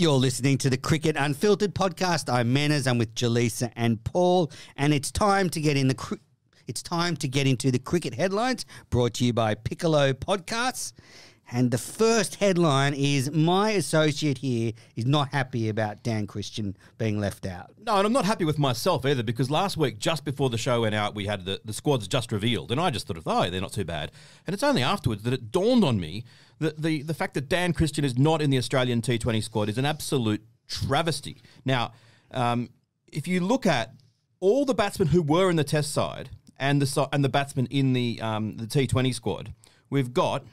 You're listening to the Cricket Unfiltered podcast. I'm Manners. I'm with Jaleesa and Paul, and it's time to get in the. Cri- it's time to get into the cricket headlines brought to you by Piccolo Podcasts. And the first headline is My associate here is not happy about Dan Christian being left out. No, and I'm not happy with myself either because last week, just before the show went out, we had the, the squads just revealed, and I just thought, of, oh, they're not too bad. And it's only afterwards that it dawned on me that the, the fact that Dan Christian is not in the Australian T20 squad is an absolute travesty. Now, um, if you look at all the batsmen who were in the Test side and the and the batsmen in the um, the T20 squad, we've got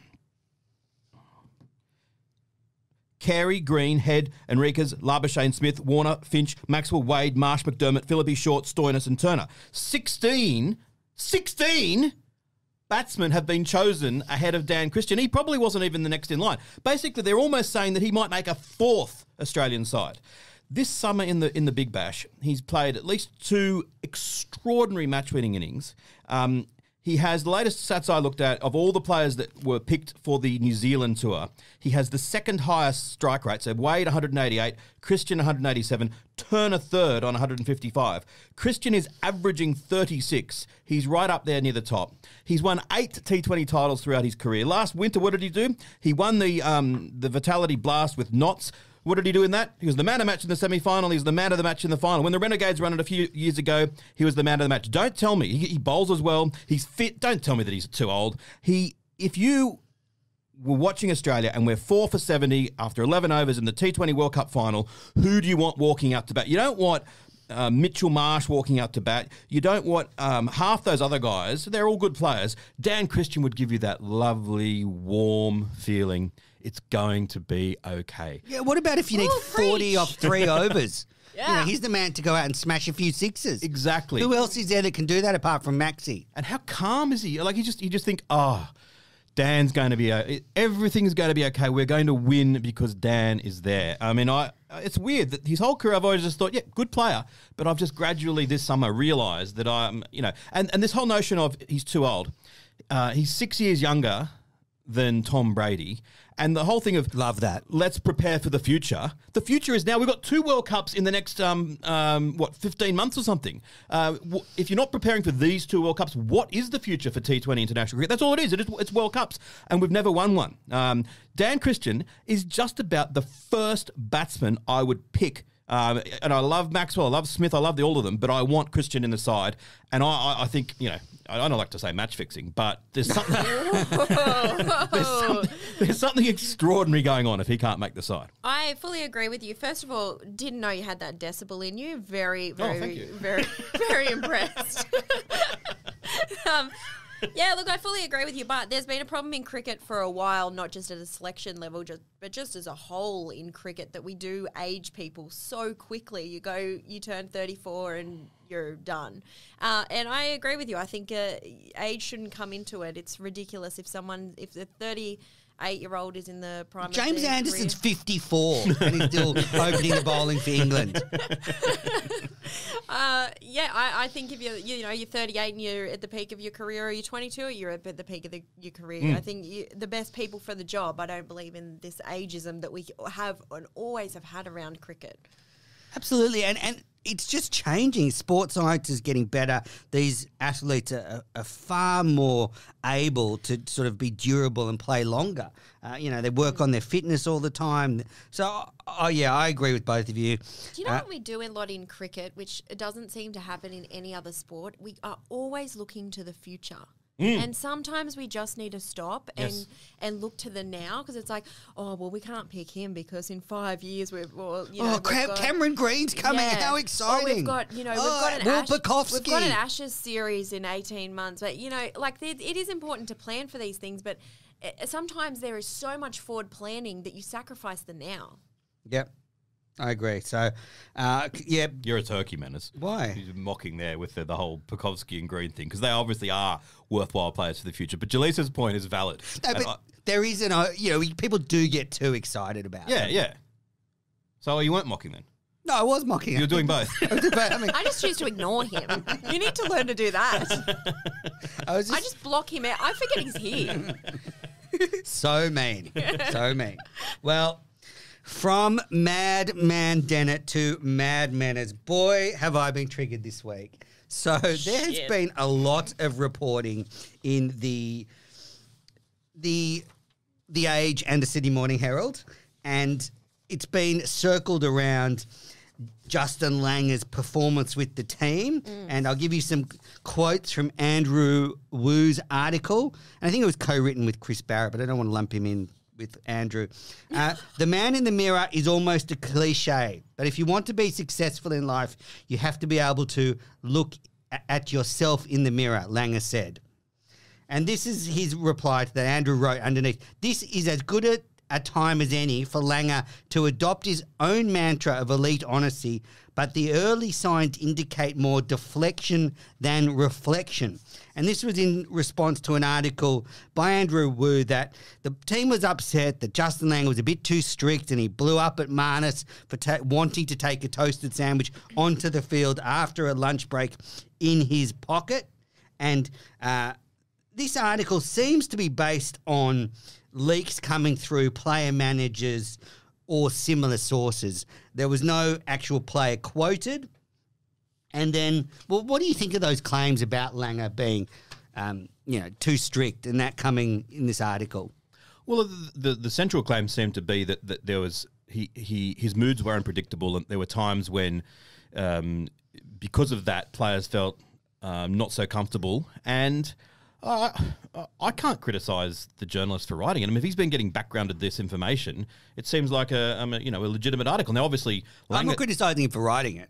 Carey, Green, Head, Henriques, Labuschagne, Smith, Warner, Finch, Maxwell, Wade, Marsh, McDermott, Phillips, Short, Stoinis, and Turner. 16, 16 batsmen have been chosen ahead of Dan Christian. He probably wasn't even the next in line. Basically, they're almost saying that he might make a fourth Australian side. This summer in the in the Big Bash, he's played at least two extraordinary match-winning innings. Um, he has the latest stats I looked at of all the players that were picked for the New Zealand tour. He has the second highest strike rate. So Wade 188, Christian 187, Turner third on 155. Christian is averaging 36. He's right up there near the top. He's won eight T20 titles throughout his career. Last winter, what did he do? He won the um, the Vitality Blast with Notts. What did he do in that? He was the man of the match in the semi final. He was the man of the match in the final. When the Renegades ran it a few years ago, he was the man of the match. Don't tell me. He, he bowls as well. He's fit. Don't tell me that he's too old. He, if you were watching Australia and we're four for 70 after 11 overs in the T20 World Cup final, who do you want walking out to bat? You don't want uh, Mitchell Marsh walking out to bat. You don't want um, half those other guys. They're all good players. Dan Christian would give you that lovely, warm feeling it's going to be okay. Yeah, what about if you need Ooh, 40 preach. off three overs? You know, Yeah. he's the man to go out and smash a few sixes. Exactly. Who else is there that can do that apart from Maxi? And how calm is he? Like you just you just think, oh, Dan's going to be o- everything's going to be okay. We're going to win because Dan is there. I mean, I it's weird that his whole career I've always just thought, yeah, good player, but I've just gradually this summer realised that I'm, you know, and and this whole notion of he's too old. Uh, he's six years younger than Tom Brady, and the whole thing of Love that. let's prepare for the future. The future is now. We've got two World Cups in the next, um, um, what, 15 months or something. Uh, w- if you're not preparing for these two World Cups, what is the future for T20 international cricket? That's all it is. It is it's World Cups, and we've never won one. Um, Dan Christian is just about the first batsman I would pick. Um, and I love Maxwell, I love Smith, I love the, all of them, but I want Christian in the side. And I, I, I think, you know, I don't like to say match fixing, but there's something, there's, something, there's something extraordinary going on if he can't make the side. I fully agree with you. First of all, didn't know you had that decibel in you. Very, very, Oh, you. very, very impressed. um, yeah, look, I fully agree with you, but there's been a problem in cricket for a while, not just at a selection level, just but just as a whole in cricket that we do age people so quickly. You go, you turn 34 and you're done. Uh, and I agree with you. I think uh, age shouldn't come into it. It's ridiculous if someone, if the 38 year old is in the prime. James Anderson's career. 54 and he's still opening the bowling for England. Uh, yeah, I, I think if you're, you know, you're 38 and you're at the peak of your career, or you're 22, or you're at the peak of the, your career. Hmm. I think you, the best people for the job. I don't believe in this ageism that we have and always have had around cricket. Absolutely, and and it's just changing. Sports science is getting better. These athletes are, are far more able to sort of be durable and play longer. Uh, you know, they work on their fitness all the time. So, oh yeah, I agree with both of you. Do you know Uh, what we do a lot in cricket, which doesn't seem to happen in any other sport? We are always looking to the future. And sometimes we just need to stop and Yes. and look to the now because it's like, oh well, we can't pick him because in five years we've well, you know, oh, we've Cam- got- Cameron Green's coming! Yeah. How Or exciting! we've got, you know, we've Oh, got an Ash- we've got an Ashes series in eighteen months, but you know, like it it is important to plan for these things, but uh, sometimes there is so much forward planning that you sacrifice the now. Yep, I agree. So, uh, yeah, You're a turkey, Menace. Why? He's mocking there with the, the whole Pucovski and Green thing because they obviously are worthwhile players for the future. But Jaleesa's point is valid. no, but I- there is an uh, you know people do get too excited about. yeah, it. yeah. So you weren't mocking then. No, I was mocking. You're it. doing both. But, I mean, I just choose to ignore him. You need to learn to do that. I was I just block him out. I forget he's here. so mean, so mean. Well, From Madman Dennett to Mad Manners. Boy, have I been triggered this week. So there has Shit. been a lot of reporting in the the the Age and the Sydney Morning Herald, and it's been circled around Justin Langer's performance with the team. Mm. And I'll give you some quotes from Andrew Wu's article. And I think it was co-written with Chris Barrett, but I don't want to lump him in with Andrew. Uh, the man in the mirror is almost a cliche, but if you want to be successful in life, you have to be able to look at yourself in the mirror, Langer said. And this is his reply to that Andrew wrote underneath. This is as good a, a time as any for Langer to adopt his own mantra of elite honesty, but the early signs indicate more deflection than reflection. And this was in response to an article by Andrew Wu that the team was upset that Justin Lang was a bit too strict and he blew up at Marnus for ta- wanting to take a toasted sandwich onto the field after a lunch break in his pocket. And uh, this article seems to be based on leaks coming through player managers or similar sources. There was no actual player quoted. And then, well, what do you think of those claims about Langer being, um, you know, too strict and that coming in this article? Well, the, the the central claim seemed to be that, that there was he, he his moods were unpredictable, and there were times when, um, because of that, players felt um, not so comfortable. And I can't criticise the journalist for writing it. I mean, if he's been getting backgrounded this information, it seems like a, um, a you know a legitimate article. Now, obviously, I'm not criticising him for writing it.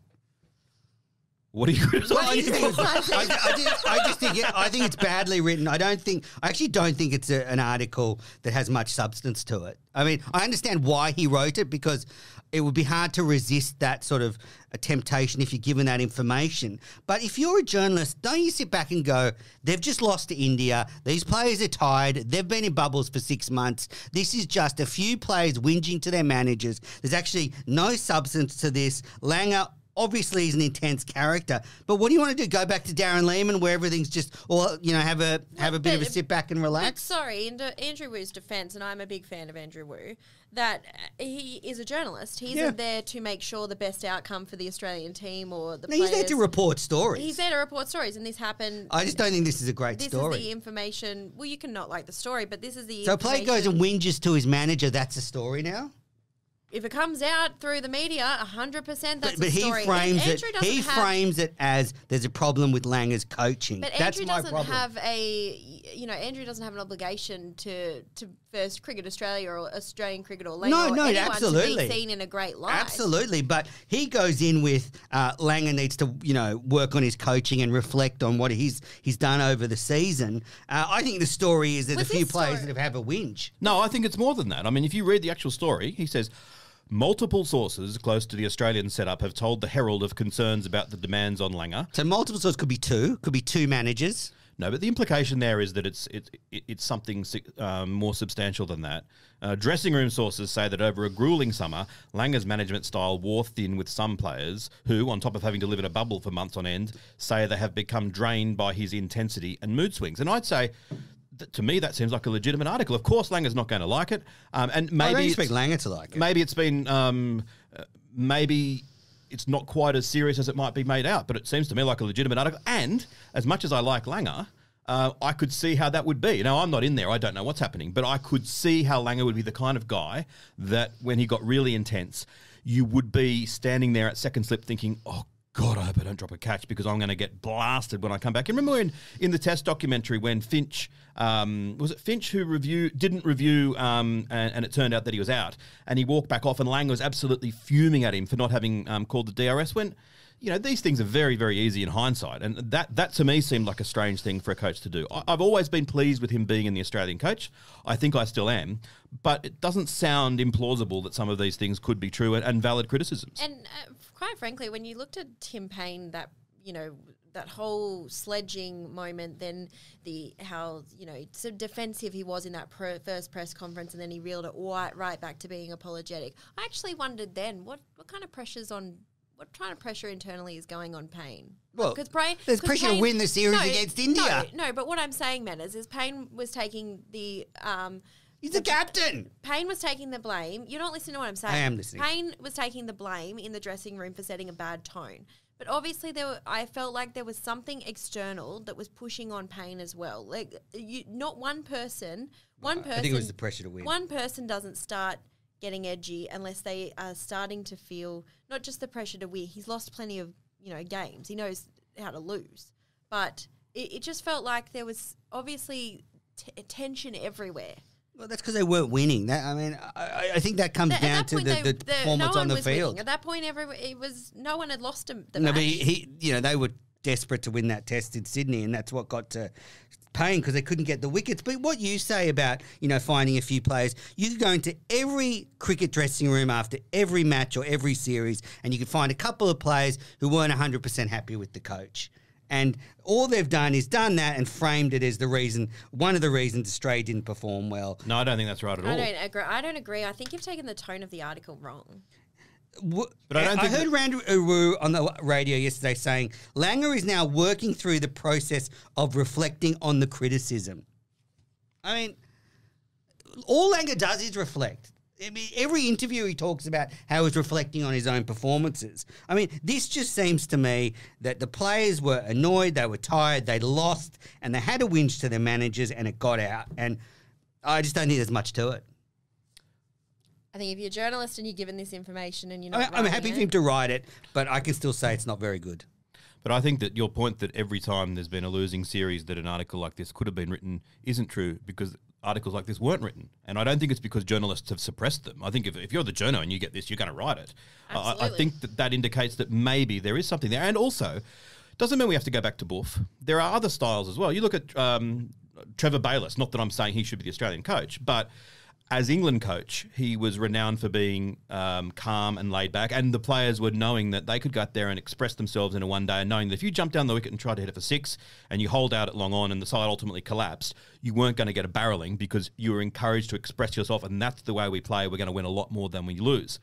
what are you criticising? I just, think, I, I I just think it, I think it's badly written. I don't think I actually don't think it's a, an article that has much substance to it. I mean, I understand why he wrote it because it would be hard to resist that sort of a temptation if you're given that information. But if you're a journalist, don't you sit back and go, they've just lost to India. These players are tired. They've been in bubbles for six months. This is just a few players whinging to their managers. There's actually no substance to this. Langer obviously he's an intense character. But what do you want to do? Go back to Darren Lehmann where everything's just, or you know, have a have a bit of a sit back and But relax. sorry, in Andrew Wu's defense, and I'm a big fan of Andrew Wu, that he is a journalist. He Yeah. isn't there to make sure the best outcome for the Australian team or the No, he's there to report stories. He's there to report stories, and this happened. I just don't think this is a great this story. is the information. Well, you can not like the story, but this is the. so player goes and whinges to his manager. That's a story now. If it comes out through the media, hundred percent, that's But, but a he story. And frames it. He have- frames it as there's a problem with Langer's coaching. But That's Andrew my doesn't problem. have a, you know, Andrew doesn't have an obligation to to first cricket Australia or Australian cricket or Langer No, or no, anyone absolutely. to be seen in a great light. Absolutely, but he goes in with uh, Langer needs to you know work on his coaching and reflect on what he's he's done over the season. Uh, I think the story is that Was a few players story- that have have a whinge. No, I think it's more than that. I mean, if you read the actual story, he says multiple sources close to the Australian setup have told the Herald of concerns about the demands on Langer. So multiple sources could be two, could be two managers. No, but the implication there is that it's it, it, it's something um, more substantial than that. Uh, dressing room sources say that over a grueling summer, Langer's management style wore thin with some players who, on top of having to live in a bubble for months on end, say they have become drained by his intensity and mood swings. And I'd say. To me, that seems like a legitimate article. Of course, Langer's not going to like it, um, and I maybe don't it's- expect Langer to like it. maybe it's been um, uh, maybe it's not quite as serious as it might be made out, but it seems to me like a legitimate article. And as much as I like Langer, uh, I could see how that would be. Now I'm not in there; I don't know what's happening, but I could see how Langer would be the kind of guy that when he got really intense, you would be standing there at second slip thinking, "Oh." God, I hope I don't drop a catch because I'm going to get blasted when I come back. And remember in, in the test documentary when Finch um, was it Finch who review didn't review um, and, and it turned out that he was out and he walked back off and Lang was absolutely fuming at him for not having um, called the DRS when you know these things are very very easy in hindsight and that that to me seemed like a strange thing for a coach to do. I, I've always been pleased with him being in the Australian coach. I think I still am, but it doesn't sound implausible that some of these things could be true and, and valid criticisms. And uh, quite frankly, when you looked at Tim Paine, that you know that whole sledging moment, then the how you know so defensive he was in that pro, first press conference, and then he reeled it right right back to being apologetic. I actually wondered then what what kind of pressures on. What kind of pressure internally is going on Paine? Well, because Paine, there's pressure to win the series against India. No, no, but what I'm saying, Manners, is Paine was taking the um, He's the captain. Paine was taking the blame. You're not listening to what I'm saying. I am listening. Paine was taking the blame in the dressing room for setting a bad tone. But obviously, there were, I felt like there was something external that was pushing on Paine as well. Like you, not one person, one person. I think it was the pressure to win. One person doesn't start getting edgy unless they are starting to feel not just the pressure to win. He's lost plenty of you know games. He knows how to lose, but it, it just felt like there was obviously t- tension everywhere. Well, that's because they weren't winning. That I mean, I, I think that comes down to the, they- the, performance no one on the was field. Winning. At that point, every it was no one had lost him. The No, match. but he, he, you know, they were desperate to win that test in Sydney, and that's what got to Paine because they couldn't get the wickets. But what you say about you know finding a few players, you could go into every cricket dressing room after every match or every series, and you could find a couple of players who weren't hundred percent happy with the coach. And all they've done is done that and framed it as the reason, one of the reasons Australia didn't perform well. No, I don't think that's right at all. I don't agree. I don't agree. I think you've taken the tone of the article wrong. Wh- But I don't think heard Andrew Wu on the radio yesterday saying Langer is now working through the process of reflecting on the criticism. I mean, all Langer does is reflect. I mean, every interview he talks about how he's reflecting on his own performances. I mean, this just seems to me that the players were annoyed, they were tired, they lost, and they had a whinge to their managers, and it got out. And I just don't think there's much to it. I think if you're a journalist and you're given this information and you're I not, I'm happy it, for him to write it, but I can still say it's not very good. But I think that your point that every time there's been a losing series that an article like this could have been written isn't true because articles like this weren't written. And I don't think it's because journalists have suppressed them. I think if, if you're the journo and you get this, you're going to write it. I- I, I think that that indicates that maybe there is something there. And also, doesn't mean we have to go back to Boof. There are other styles as well. You look at um, Trevor Bayliss, not that I'm saying he should be the Australian coach, but as England coach, he was renowned for being um, calm and laid back, and the players were knowing that they could go out there and express themselves in a one day, and knowing that if you jump down the wicket and try to hit it for six, and you hold out it long on, and the side ultimately collapsed, you weren't going to get a barreling because you were encouraged to express yourself, and that's the way we play. We're going to win a lot more than we lose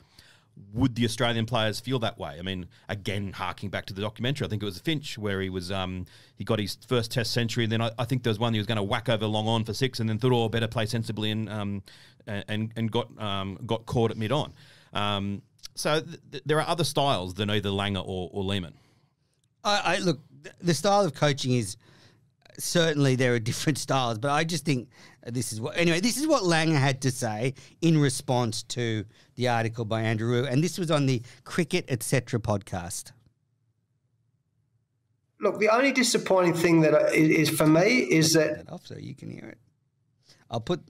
would the Australian players feel that way? I mean, again, harking back to the documentary, I think it was Finch where he was um, he got his first Test century, and then I, I think there was one he was going to whack over long on for six, and then thought, oh, better play sensibly, and um, and and got um, got caught at mid on. Um, so th- th- there are other styles than either Langer or, or Lehmann. I, I look, the style of coaching is certainly there are different styles, but I just think this is what anyway. This is what Langer had to say in response to the article by Andrew, Wu, and this was on the Cricket Etc. podcast. Look, the only disappointing thing that I- is, is for me is that That off so you can hear it. I'll put.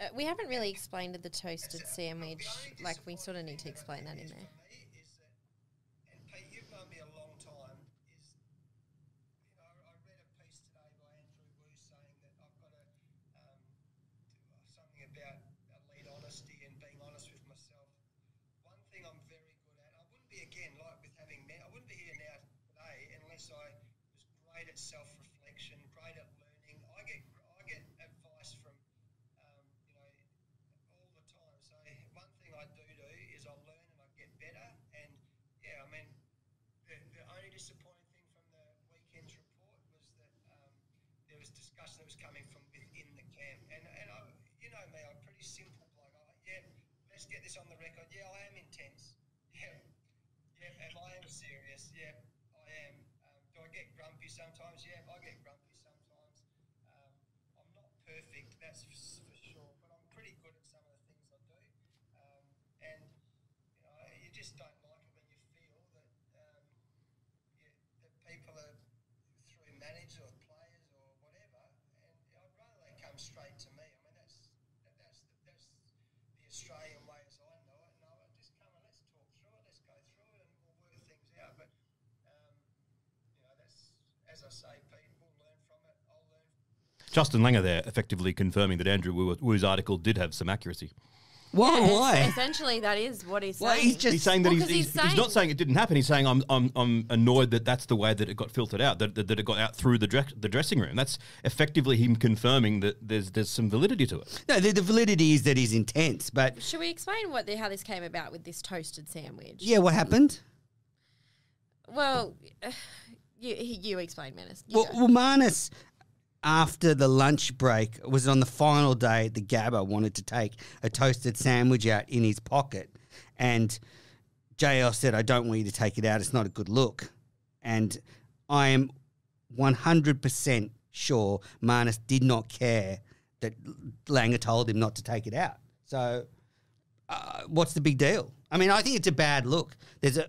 Uh, we haven't really explained the toasted sandwich. Like we sort of need to explain that in there. and Pete, you've known me a long time, is, you know, I read a piece today by Andrew Wu saying that I've got a, um, something about lead honesty and being honest with myself. One thing I'm very good at, I wouldn't be, again, like with having, me- I wouldn't be here now today unless I was great at self-reflection, great at learning. I get, I get advice from, um, you know, all the time. So one thing I do do is I learn and I get better. And yeah, I mean, the, the only disappointing thing from the weekend's report was that um, there was discussion that was coming from within the camp. And and I, you know me, I'm pretty simple bloke. I yeah, let's get this on the record. Yeah, I am intense. Yeah, yeah, and I am serious. Yeah, I am. Um, do I get grumpy sometimes? Yeah, I get grumpy sometimes. Um, I'm not perfect, that's for, s- for sure, but I'm pretty good at some of the things I do. Um, and you know, you just don't like it when you feel that um, you, that people are through managers or players or whatever, and I'd rather they come straight to me. I mean, that's that, that's the, that's the Australian way as I know it. No, just come and let's talk through it. Let's go through it, and we'll work things out. But um, you know, that's as I say, Pete. We'll learn from it. I'll learn Justin Langer there effectively confirming that Andrew Wu, Wu's article did have some accuracy. Why? Es- why? Essentially, that is what he's Well, saying. he's just- He's saying that Well, he's, 'cause he's, he's he's not saying- saying it didn't happen. He's saying I'm, I'm, I'm annoyed that that's the way that it got filtered out, that, that, that it got out through the, dre- the dressing room. That's effectively him confirming that there's there's some validity to it. No, the, the validity is that he's intense, but Should we explain what the, how this came about with this toasted sandwich? yeah, what happened? Well, you you explain, Menace. You Well, go. well Marnus after the lunch break, it was on the final day, the Gabba wanted to take a toasted sandwich out in his pocket. And JL said, I don't want you to take it out. It's not a good look. And I am 100% sure Marnus did not care that Langer told him not to take it out. So, uh, what's the big deal? I mean, I think it's a bad look. There's a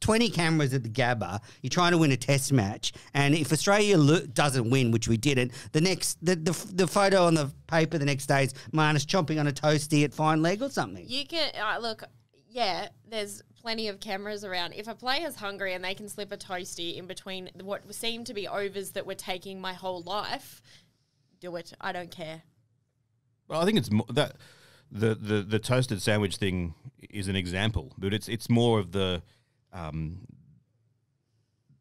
20 cameras at the Gabba. You're trying to win a test match, and if Australia lo- doesn't win, which we didn't, the next the, the, the photo on the paper the next day is Marnus chomping on a toasty at fine leg or something. You can uh, look. Yeah, there's plenty of cameras around. If a player's hungry and they can slip a toasty in between what seemed to be overs that were taking my whole life, do it. I don't care. Well, I think it's more that the, the the toasted sandwich thing is an example, but it's it's more of the um,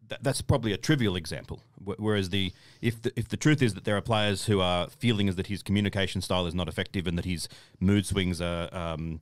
that, that's probably a trivial example. Wh- Whereas the if the if the truth is that there are players who are feeling is that his communication style is not effective and that his mood swings are um,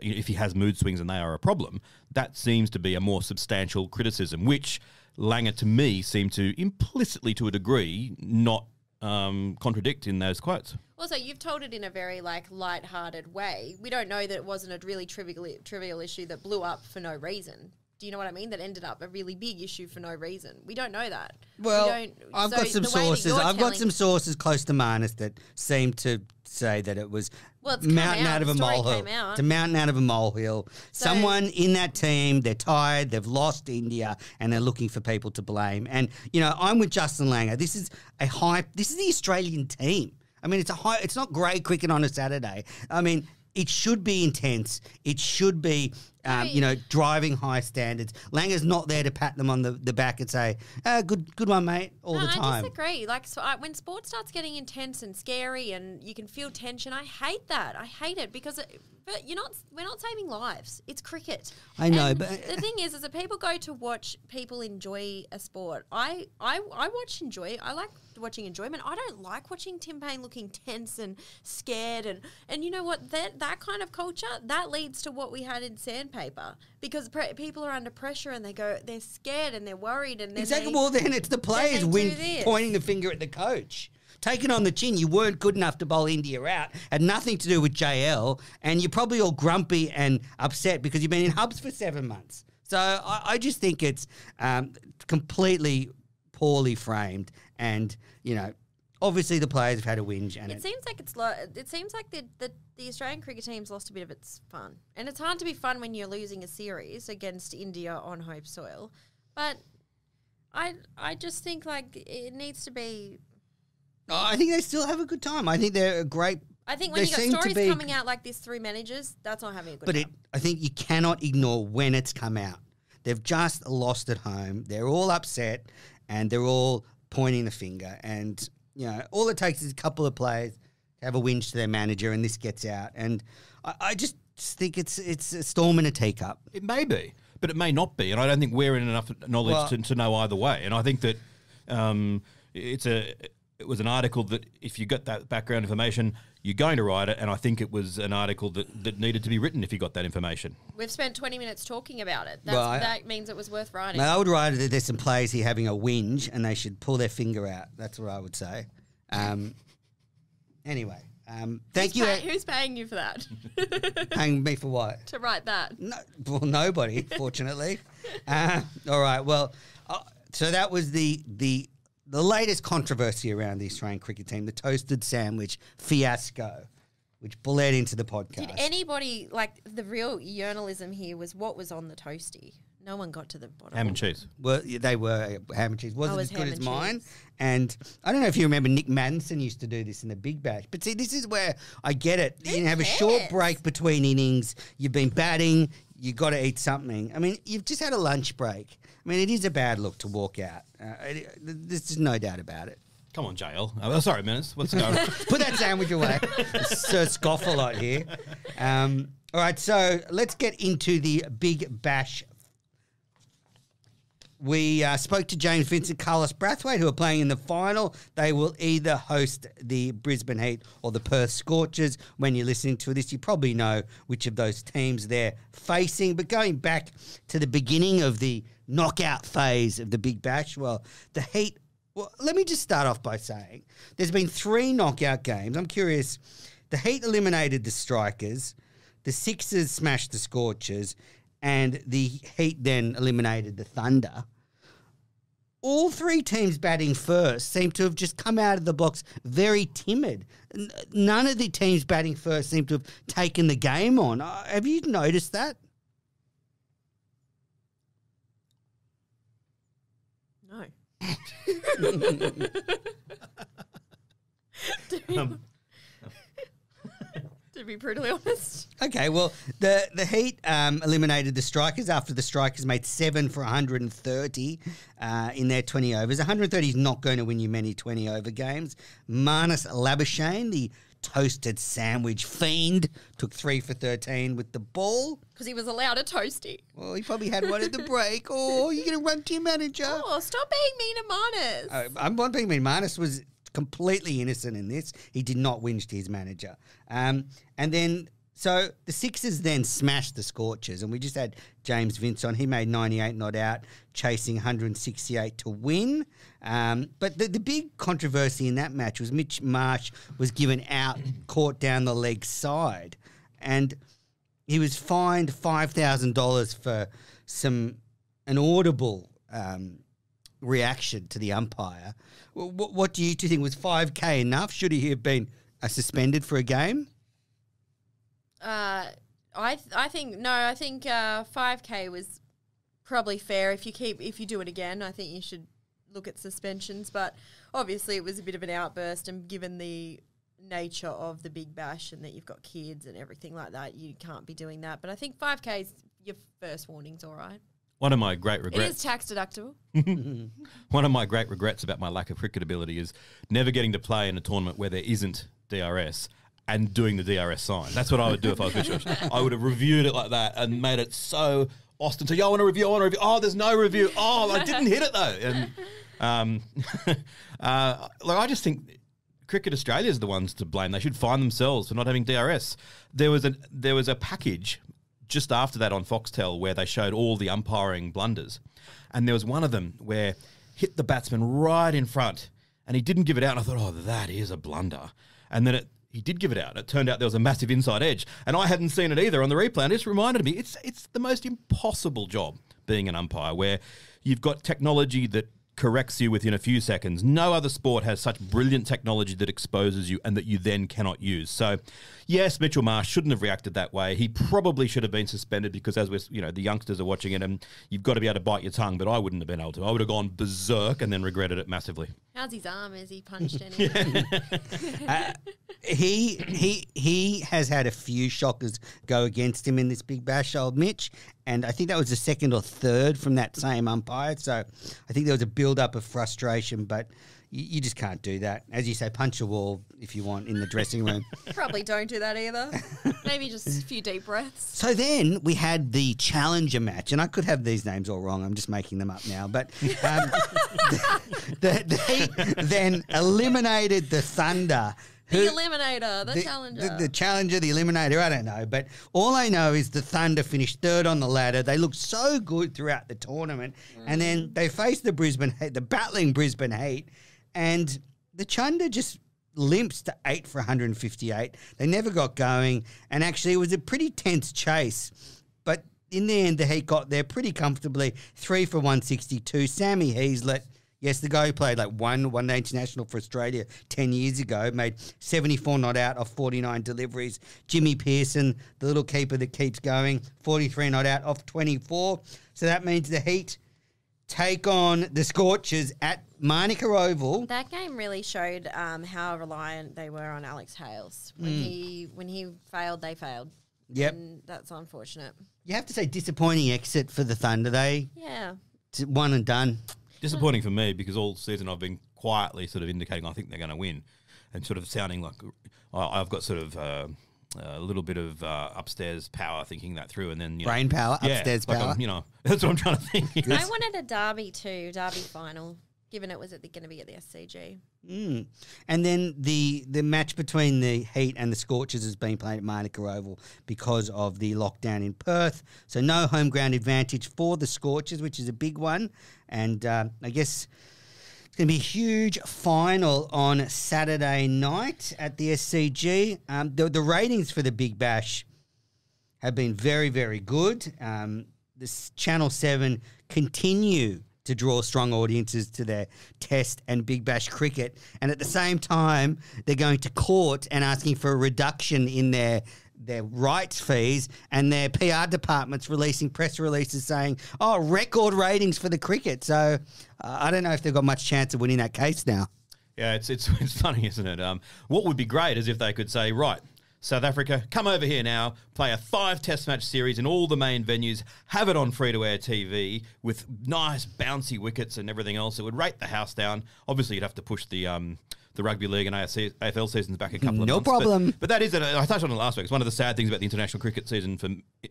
if he has mood swings and they are a problem, that seems to be a more substantial criticism, which Langer to me seemed to implicitly to a degree not um, contradict in those quotes. Also, you've told it in a very like light-hearted way. We don't know that it wasn't a really trivial trivial issue that blew up for no reason. Do you know what I mean? That ended up a really big issue for no reason. We don't know that. We Well, don't- I've so got some the way that sources. I've got some sources close to Marnus that seem to say that it was Well, mountain out. out of a molehill. out. It's a mountain out of a molehill. Someone in that team, they're tired, they've lost India, and they're looking for people to blame. And you know, I'm with Justin Langer. This is a hype. This is the Australian team. I mean, it's a high. It's not great cricket on a Saturday. I mean. It should be intense. It should be, um, you know, driving high standards. Langer's not there to pat them on the, the back and say, ah, "Good, good one, mate," all no, the time. I disagree. Like so I, when sport starts getting intense and scary, and you can feel tension, I hate that. I hate it because it, but you're not. We're not saving lives. It's cricket. I know, And but- the thing is, is that people go to watch people enjoy a sport. I I I watch enjoy. I like watching enjoyment. I don't like watching Tim Paine looking tense and scared and and you know what that that kind of culture that leads to what we had in Sandpaper because pre- people are under pressure and they go they're scared and they're worried and then Exactly. they- Well, then it's the players win, pointing the finger at the coach. Taking on the chin, you weren't good enough to bowl India out. Had nothing to do with JL, and you're probably all grumpy and upset because you've been in hubs for seven months. So I, I just think it's um, completely poorly framed, and you know, obviously the players have had a whinge, and It it, seems like it's lo- it seems like the, the the Australian cricket team's lost a bit of its fun, and it's hard to be fun when you're losing a series against India on home soil. But I I just think like it needs to be. Oh, I think they still have a good time. I think they're a great. I think when They you got stories coming out like this through managers, that's not having a good time. But it. I think you cannot ignore when it's come out. They've just lost at home. They're all upset, and they're all pointing the finger. And you know, all it takes is a couple of players to have a whinge to their manager, and this gets out. And I, I just think it's it's a storm in a teacup. It may be, but it may not be, and I don't think we're in enough knowledge Well- to, to know either way. And I think that um, it's a it was an article that if you got that background information, you're going to write it, and I think it was an article that, that needed to be written if you got that information. We've spent 20 minutes talking about it. That's, Well, I- that means it was worth writing. Now, I would write that there's some players here having a whinge, and they should pull their finger out. That's what I would say. Um, anyway, um, thank who's, you. pay- who's paying you for that? Paying me for what? to write that. No, well, nobody, fortunately. uh, all right. Well, uh, so that was the the the latest controversy around the Australian cricket team, the toasted sandwich fiasco, which bled into the podcast. Did anybody like the real journalism here was what was on the toasty? No one got to the bottom. Ham of and cheese. well, yeah, they were uh, ham and cheese. Wasn't Oh, it as good as and mine. And I don't know if you remember Nick Maddinson used to do this in the Big Bash. But see, this is where I get it. Who you have a short break between innings. You've been batting. You got to eat something. I mean, you've just had a lunch break. I mean, it is a bad look to walk out. Uh, it, there's no doubt about it. Come on, JL. Oh, sorry, Menace. What's going on? Put that sandwich away. Sir Scoff a lot here. Um, all right, so let's get into the Big Bash. We uh, spoke to James Vincent, Carlos Brathwaite, who are playing in the final. They will either host the Brisbane Heat or the Perth Scorchers. When you're listening to this, you probably know which of those teams they're facing. But going back to the beginning of the knockout phase of the Big Bash, well, the Heat Well, let me just start off by saying there's been three knockout games. I'm curious. The Heat eliminated the Strikers, the Sixers smashed the Scorchers, and the Heat then eliminated the Thunder. All three teams batting first seem to have just come out of the box very timid. None of the teams batting first seem to have taken the game on. Uh, have you noticed that? No. Um, to be brutally honest. Okay, well, the the Heat um, eliminated the Strikers after the Strikers made seven for 130 uh, in their 20 overs. 130 is not going to win you many 20 over games. Marnus Labuschagne, the toasted sandwich fiend, took three for 13 with the ball. Because he was allowed a toasty. Well, he probably had one at the break. Oh, you're going to run to your manager. Oh, stop being mean to Marnus. Uh, I'm not being mean. Marnus was completely innocent in this. He did not whinge to his manager. Um, and then, so the Sixers then smashed the Scorchers, and we just had James Vince on. He made 98 not out, chasing 168 to win. Um, but the, the big controversy in that match was Mitch Marsh was given out, caught down the leg side, and he was fined five thousand dollars for some an audible um, reaction to the umpire. What, what do you two think? Was five k enough? Should he have been uh, suspended for a game? Uh, I th- I think no. I think uh, 5k was probably fair. If you keep if you do it again, I think you should look at suspensions. But obviously, it was a bit of an outburst, and given the nature of the big bash and that you've got kids and everything like that, you can't be doing that. But I think 5k is your first warning's all right. one of my great regrets. is tax deductible. One of my great regrets about my lack of cricket ability is never getting to play in a tournament where there isn't DRS and doing the DRS sign. That's what I would do if I was Mitch. I would have reviewed it like that and made it so ostentatious. Yo, I want to review. I want to review. Oh, there's no review. Oh, I didn't hit it though. And um, uh, like I just think. Cricket Australia is the ones to blame. They should find themselves for not having DRS. There was a there was a package just after that on Foxtel where they showed all the umpiring blunders. And there was one of them where hit the batsman right in front and he didn't give it out. And I thought, oh, that is a blunder. And then it, he did give it out. It turned out there was a massive inside edge. And I hadn't seen it either on the replay. And it just reminded me it's, it's the most impossible job being an umpire where you've got technology that corrects you within a few seconds. No other sport has such brilliant technology that exposes you and that you then cannot use. So, yes, Mitchell Marsh shouldn't have reacted that way. He probably should have been suspended because, as we're, you know, the youngsters are watching it, and you've got to be able to bite your tongue. But I wouldn't have been able to. I would have gone berserk and then regretted it massively. How's his arm? Is he punched anything? Uh, he he he has had a few shockers go against him in this big bash, old Mitch, and I think that was the second or third from that same umpire. So I think there was a build up of frustration, but you, you just can't do that. As you say, punch a wall if you want in the dressing room. Probably don't do that either. Maybe just a few deep breaths. So then we had the challenger match, and I could have these names all wrong. I'm just making them up now. But um, the, the Heat then eliminated the Thunder. The who- eliminator, the, challenger. The, the challenger, the eliminator, I don't know. But all I know is the Thunder finished third on the ladder. They looked so good throughout the tournament. And then mm. they faced the Brisbane the battling Brisbane Heat. And the Chunder just limps to eight for 158. They never got going. And actually, it was a pretty tense chase. But in the end, the Heat got there pretty comfortably. Three for 162. Sammy Heazlett. Yes, the guy who played like one one day international for Australia 10 years ago made 74 not out of 49 deliveries. Jimmy Peirson, the little keeper that keeps going, 43 not out off 24. So that means the Heat take on the Scorchers at Manuka Oval. That game really showed um, how reliant they were on Alex Hales. When he when he failed, they failed. Yep. And that's unfortunate. You have to say disappointing exit for the Thunder. They Yeah. one and done. Disappointing for me because all season I've been quietly sort of indicating I think they're going to win, and sort of sounding like I- I've got sort of uh, a little bit of uh, upstairs power thinking that through, and then you know, Brain power, yeah, upstairs like power. I'm, you know, that's what I'm trying to think. I wanted a derby too, derby final, given it was at the, going to be at the SCG. Mm. And then the the match between the Heat and the Scorchers has been played at Manuka Oval because of the lockdown in Perth. So no home ground advantage for the Scorchers, which is a big one. And uh, I guess It's going to be a huge final on Saturday night at the SCG. Um, the, the ratings for the Big Bash have been very, very good. Um, this Channel 7 continue to draw strong audiences to their test and Big Bash cricket. And at the same time, they're going to court and asking for a reduction in their their rights fees and their PR departments releasing press releases saying, oh, record ratings for the cricket. So uh, I don't know if they've got much chance of winning that case now. Yeah, it's it's it's funny, isn't it? Um, what would be great is if they could say, right, South Africa, come over here now, play a five Test match series in all the main venues, have it on free to air TV with nice bouncy wickets and everything else. It would rate the house down. Obviously, you'd have to push the um, the rugby league and AFC, AFL seasons back a couple of No months. but- problem. But, that is, it. I touched on it last week. It's one of the sad things about the international cricket season for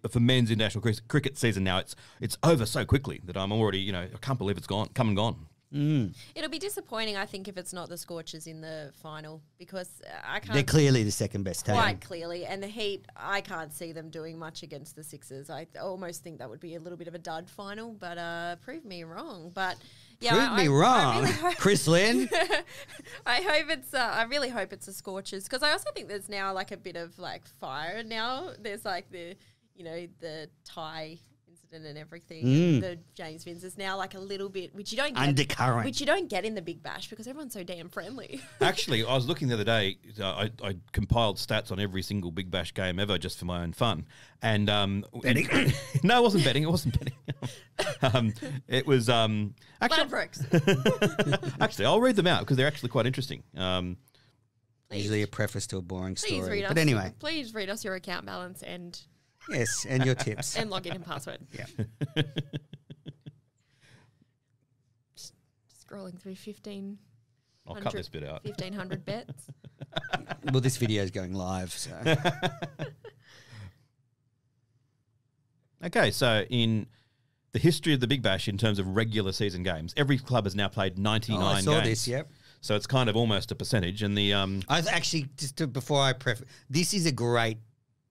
for men's international cricket season now. It's it's over so quickly that I'm already, you know, I can't believe it's gone, come and gone. It'll be disappointing, I think, if it's not the Scorchers in the final because uh, I can't They're clearly the second best team. quite clearly. And the Heat, I can't see them doing much against the Sixers. I almost think that would be a little bit of a dud final, but uh, prove me wrong. But yeah, Prove I, me I- wrong, I really hope, Chris Lynn. I hope it's. Uh, I really hope it's the Scorchers because I also think there's now like a bit of like fire. Now there's like the you know the tie incident and everything. and the James Vince is now like a little bit which you don't get, Undercurrent. which you don't get in the Big Bash because everyone's so damn friendly. Actually, I was looking the other day. uh, I, I compiled stats on every single Big Bash game ever, just for my own fun. And um, Betting? no, it wasn't betting. It wasn't betting. um, it was um, actually. Ladbrokes. Actually, I'll read them out because they're actually quite interesting. Um, Usually a preface to a boring Please story. read us. But anyway, please read us your account balance and yes, and your tips. and login and password. yeah. Scrolling through fifteen. I'll cut this bit out. 1500 bets. Well, this video is going live, so Okay, so in the history of the Big Bash, in terms of regular season games, every club has now played 99 oh, I saw games. this. Yep. So it's kind of almost a percentage. And the um, I was actually just to, before I pref, this is a great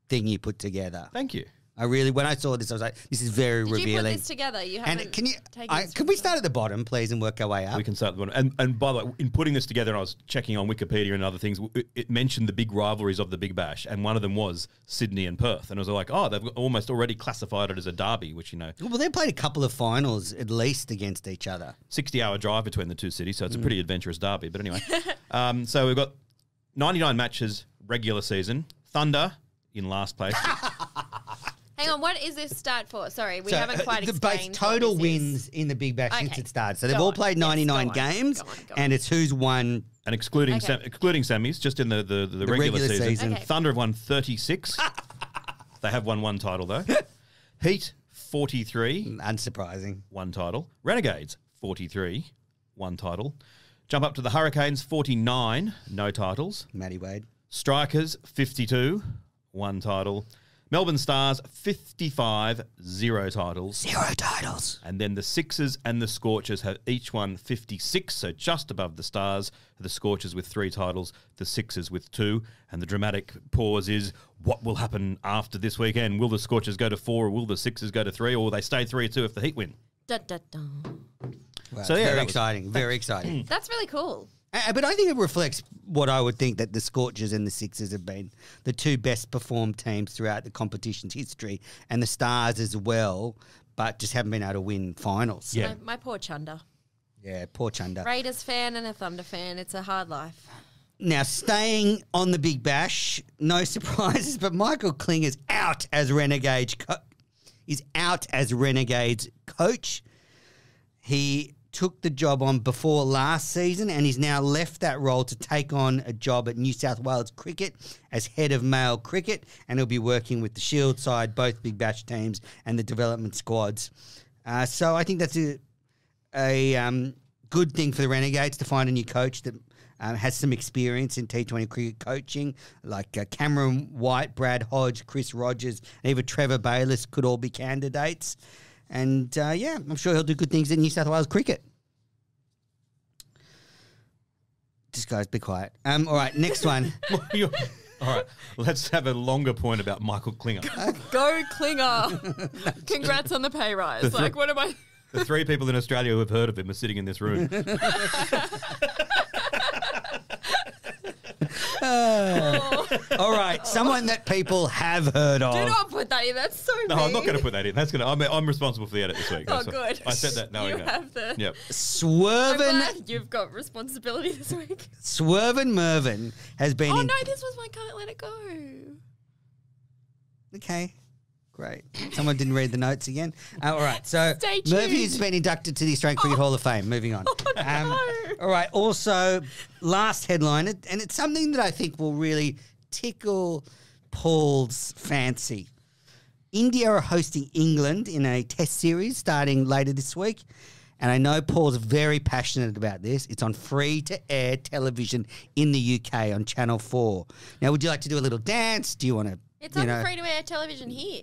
thing you put together. thank you. I really, when I saw this, I was like, this is very Did you put revealing. this together? You haven't. and can you? taken I, can we start at the bottom, please, and work our way up? We can start the bottom. And, and by the way, in putting this together, I was checking on Wikipedia and other things. It, it mentioned the big rivalries of the Big Bash, and one of them was Sydney and Perth. And I was like, oh, they've almost already classified it as a derby, which you know, Well, they played a couple of finals at least against each other. sixty-hour drive between the two cities, so it's a pretty adventurous derby. But anyway, um, so we've got ninety-nine matches regular season. Thunder in last place. Hang on, what is this start for? Sorry, we So, haven't uh, quite the explained. both what total this is. wins in the Big Bash since Okay. it started. So they've Go all on. played Yes, go 99 on. games, Go on, go and it's who's won. And excluding Okay. sem- excluding semis, just in the the, the, regular, regular season, season. Okay. Thunder have won thirty six. they have won one title though. Heat forty three, Unsurprising. one title. Renegades forty three, one title. Jump up to the Hurricanes forty nine, no titles. Matty Wade. Strikers fifty two, one title. Melbourne Stars 55, zero titles. Zero titles. And then the Sixers and the Scorchers have each won 56, so just above the Stars. The Scorchers with three titles, the Sixers with two. And the dramatic pause is what will happen after this weekend? Will the Scorchers go to four, or will the Sixers go to three, or will they stay three or two if the Heat win? Da, da, da. Wow, So, yeah, very that was- exciting. Very exciting. That's really cool. Uh, but I think it reflects what I would think that the Scorchers and the Sixers have been the two best performed teams throughout the competition's history, and the Stars as well, but just haven't been able to win finals. Yeah. My, my poor Chunder. Yeah, poor Chunder. Raiders fan and a Thunder fan. It's a hard life. Now, staying on the Big Bash, no surprises, but Michael Klinger's out as Renegades. Co- is out as Renegades coach. He took the job on before last season and he's now left that role to take on a job at New South Wales Cricket as head of male cricket and he'll be working with the Shield side, both Big Bash teams and the development squads. Uh, so I think that's a, a um, good thing for the Renegades to find a new coach that um, has some experience in T20 cricket coaching, like uh, Cameron White, Brad Hodge, Chris Rogers, and even Trevor Bayliss could all be candidates. And uh, yeah, I'm sure he'll do good things in New South Wales cricket. Just guys, be quiet. Um, all right, next one. All right, let's have a longer point about Michael Klinger. Go Klinger. Congrats on the pay rise. Like, what am I? The three people in Australia who have heard of him are sitting in this room. All right, someone that people have heard of. Do not put that in. That's so. No, I'm not going to put that in. That's going to. I'm, I'm responsible for the edit this week. Oh, That's- good. I said that knowing you that. have the. Yep. I'm Swervin, glad you've got responsibility this week. Swervin Mervin has been Oh in. no, this was my can't let it go. Okay. Great. Someone didn't read the notes again. Uh, all right. So Stay Murphy has been inducted to the Australian Cricket Hall of Fame. Moving on. Um, no. All right. Also, last headline, and it's something that I think will really tickle Paul's fancy. India are hosting England in a test series starting later this week. And I know Paul's very passionate about this. It's on free to air television in the UK on Channel 4. Now, would you like to do a little dance? Do you want to? It's on know, free to air television here.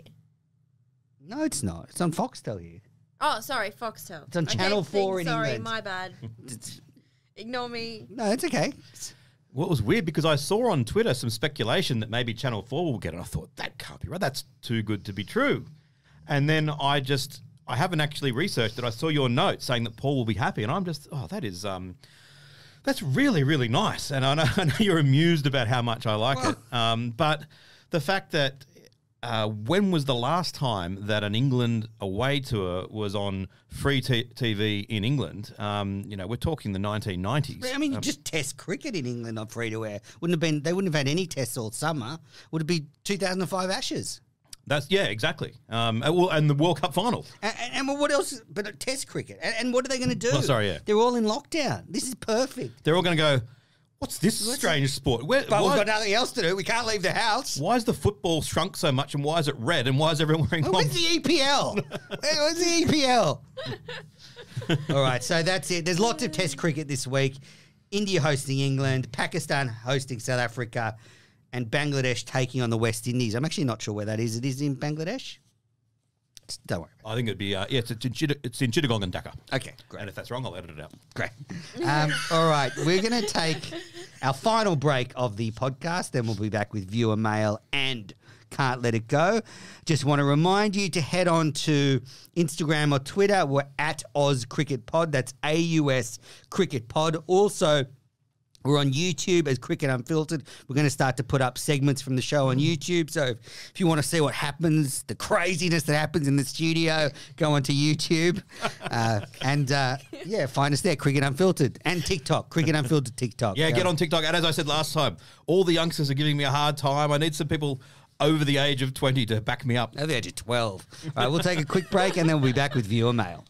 No, it's not. It's on Foxtel here. Oh, sorry, Foxtel. It's on Channel 4 in Sorry, England. my bad. It's- Ignore me. no, it's okay. Well, it was weird because I saw on Twitter some speculation that maybe Channel 4 will get it. I thought, that can't be right. That's too good to be true. And then I just, I haven't actually researched it. I saw your note saying that Paul will be happy. And I'm just, oh, that is, um, that's really, really nice. And I know, I know you're amused about how much I like it. Um, but the fact that uh, when was the last time that an England away tour was on free t- TV in England? Um, you know, we're talking the 1990s. I mean, just test cricket in England on free to air. Wouldn't have been, they wouldn't have had any tests all summer. Would it be 2005 Ashes? That's yeah, exactly. Um, and, well, and the World Cup final. And, and, and what else? But uh, test cricket. And, and what are they going to do? Oh, sorry, yeah. They're all in lockdown. This is perfect. They're all going to go. What's this strange sport? Where, But why, we've got nothing else to do. We can't leave the house. why is the football shrunk so much, and why is it red, and why is everyone wearing? Where's long- the EPL? Where- Where's the EPL? All right, so that's it. There's lots of Test cricket this week. India hosting England, Pakistan hosting South Africa, and Bangladesh taking on the West Indies. I'm actually not sure where that is. It is in Bangladesh. Don't worry. I think it'd be uh, yeah, it's, it's in Chitta- it's in Chittagong and Dhaka. Okay, great. And if that's wrong, I'll edit it out. Great. Um, all right, we're going to take our final break of the podcast. Then we'll be back with viewer mail and can't let it go. Just want to remind you to head on to Instagram or Twitter. We're at Oz Cricket Pod. That's A U S Cricket Pod. Also. We're on YouTube as Cricket Unfiltered. We're going to start to put up segments from the show on YouTube. So if, if you want to see what happens, the craziness that happens in the studio, go onto YouTube. Uh, and uh, yeah, find us there, Cricket Unfiltered. And TikTok, Cricket Unfiltered TikTok. Yeah, Go. get on TikTok. And as I said last time, all the youngsters are giving me a hard time. I need some people over the age of twenty to back me up. Over the age of 12. All right, we'll take a quick break and then we'll be back with viewer mail.